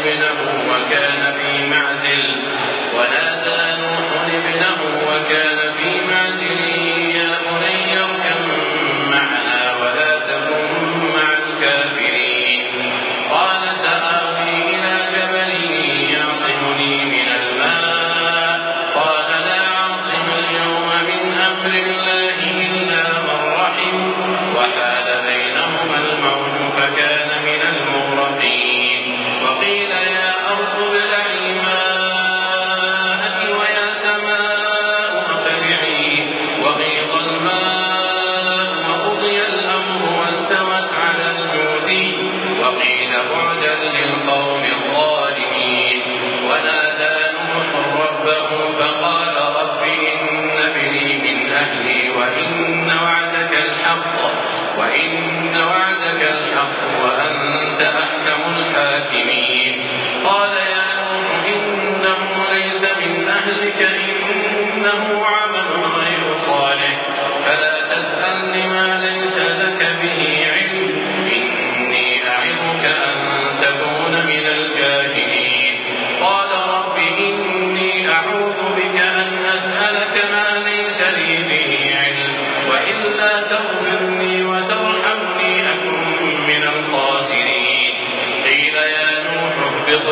ابنه وكان في معزل. ونادى نوح ابنه وكان في معزل. يا بني اركب معنا ولا تكن مع الكافرين. قال سآوي إلى جبل يعصمني من الماء. قال لا عاصم اليوم من أمر الله قال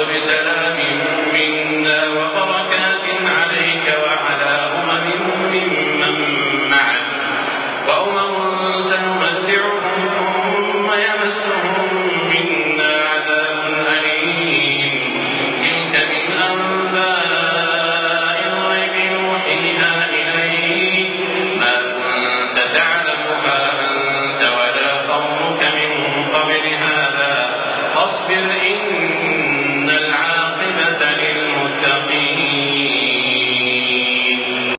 miséria.